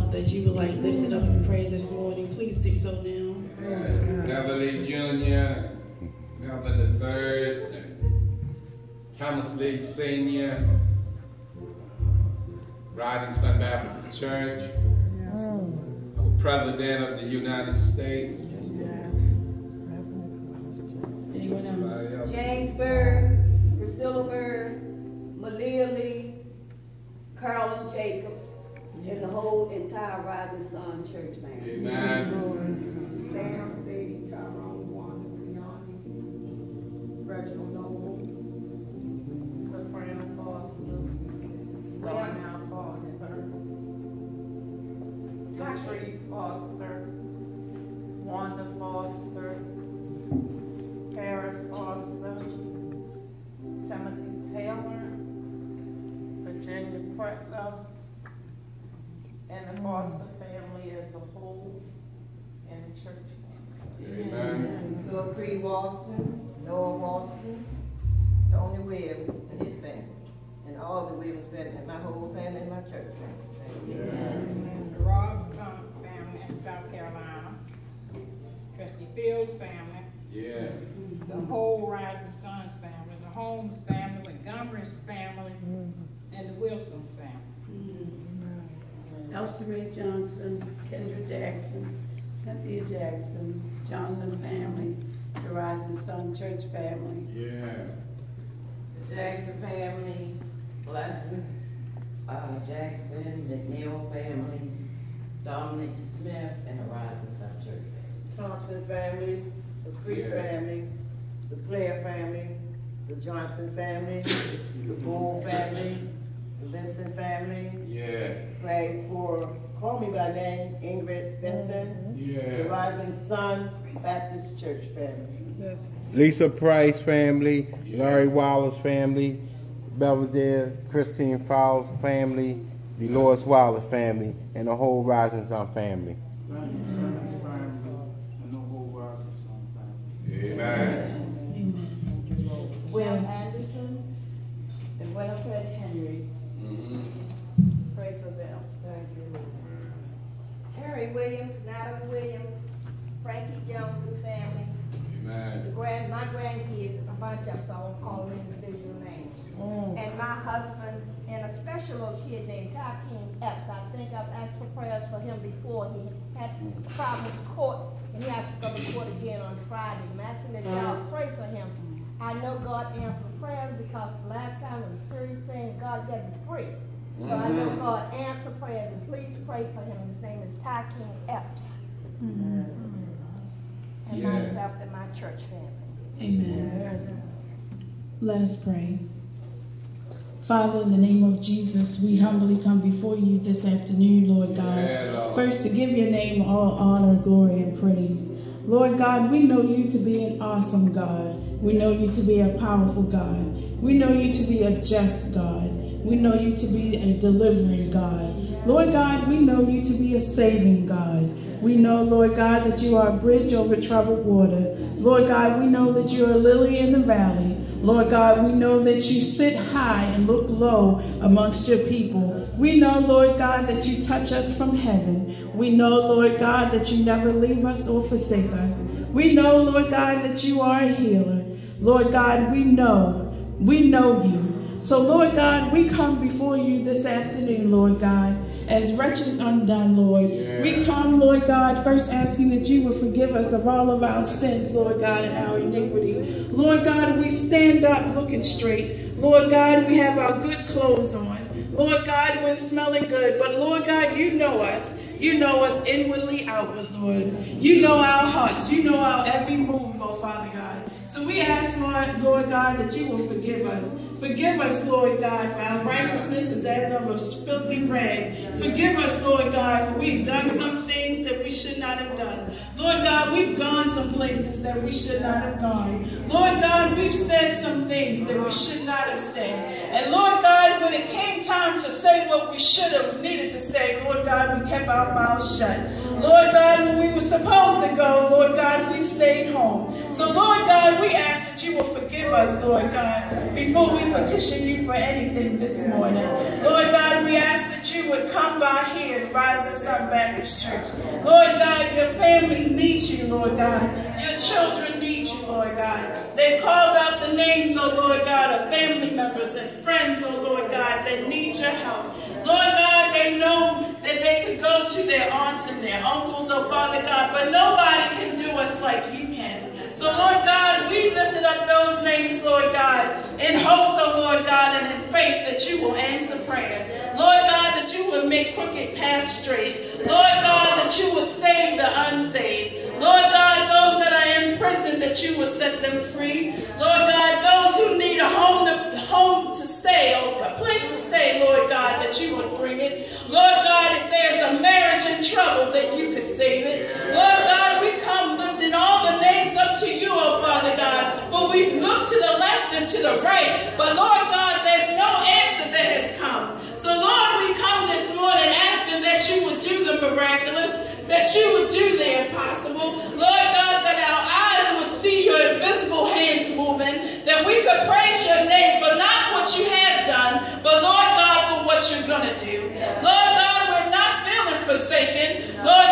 Um, pray this morning. Please do so now. Beverly Jr., Melvin the Third, Thomas Lee Senior, Rising Sun Baptist Church, President of the United States. Anyone whole entire Rising Sun Church family. Amen. Sam Stady, Tyrone, Wanda, Brianna, Reginald Noble, Soprano Foster, Darnell Foster, Patrice Foster, Wanda Foster, Paris Foster, Timothy Taylor, Virginia Pretlow, and the Foster family as a whole, and the church family. Amen. Bill Creed Walston, Noah Walston, Tony Williams and his family, and all the Williams family, and my whole family and my church family. Thank you. And the Robbs family in South Carolina, Trustee Fields family, Yeah. the whole Rising Sons family, the Holmes family, Montgomery's family, and the Wilson's family. Mm-hmm. Elsie Ray Johnson, Kendra Jackson, Cynthia Jackson, Johnson family, the Rising Sun Church family. Yeah. The Jackson family, Blessing, uh, Jackson, McNeil family, Dominic Smith, and the Rising Sun Church family. Thompson family, the Creek Yeah. family, the Blair family, the Johnson family, the Bull family, the Benson family, Yeah. pray for, call me by name, Ingrid Benson, the Yeah. Rising Sun Baptist Church family. Lisa Price family, Larry Wallace family, Belvedere, Christine Fowles family, Dolores Wallace family, and the whole Rising Sun family. Amen. Amen. Will Anderson and Winifred Henry, Mhm. pray for them. Thank you. Terry Williams, Natalie Williams, Frankie Jones and family, the grand, my grandkids, a bunch of them, so I won't call them individual names. Mm. And my husband, and a special little kid named Takeem Epps, I think I've asked for prayers for him before, he had a problem with the court, and he has to go to court again on Friday, I'm asking that y'all mm. pray for him. I know God answered prayers because the last time it was a serious thing, God got him free. So I know God uh, answered prayers, and please pray for him, his name is Takeem Epps. Mm-hmm. And Yeah. myself and my church family. Amen. Let us pray. Father, in the name of Jesus, we humbly come before you this afternoon, Lord God. Yeah, Lord. First, to give your name all honor, glory, and praise. Lord God, we know you to be an awesome God. We know you to be a powerful God. We know you to be a just God. We know you to be a delivering God. Lord God, we know you to be a saving God. We know, Lord God, that you are a bridge over troubled water. Lord God, we know that you are a lily in the valley. Lord God, we know that you sit high and look low amongst your people. We know, Lord God, that you touch us from heaven. We know, Lord God, that you never leave us or forsake us. We know, Lord God, that you are a healer. Lord God, we know, we know you. So, Lord God, we come before you this afternoon, Lord God, as wretches undone, Lord. Yeah. We come, Lord God, first asking that you will forgive us of all of our sins, Lord God, and our iniquity. Lord God, we stand up looking straight. Lord God, we have our good clothes on. Lord God, we're smelling good. But Lord God, you know us. You know us inwardly, outward, Lord. You know our hearts. You know our every move, oh Father God. So we ask, Lord, Lord God, that you will forgive us. Forgive us, Lord God, for our righteousness is as of a filthy rag. Forgive us, Lord God, for we've done some things that we should not have done. Lord God, we've gone some places that we should not have gone. Lord God, we've said some things that we should not have said. And Lord God, when it came time to say what we should have needed to say, Lord God, we kept our mouths shut. Lord God, when we were supposed to go, Lord God, we stayed home. So Lord God, we ask you will forgive us, Lord God, before we petition you for anything this morning. Lord God, we ask that you would come by here and at Rising Sun Baptist Church. Lord God, your family needs you, Lord God. Your children need you, Lord God. They've called out the names, oh Lord God, of family members and friends, oh Lord God, that need your help. Lord God, they know that they could go to their aunts and their uncles, oh Father God, but nobody can do us like you can. So Lord God, we lifted up those names, Lord God, in hopes, oh Lord God, and in faith that you will answer prayer. Lord God, that you would make crooked paths straight. Lord God, that you would save the unsaved. Lord God, those that are in prison, that you would set them free. Lord God, those who need a home to, home to stay, a place to stay, Lord that you would do the impossible. Lord God, that our eyes would see your invisible hands moving, that we could praise your name for not what you have done, but Lord God, for what you're going to do. Lord God, we're not feeling forsaken. Lord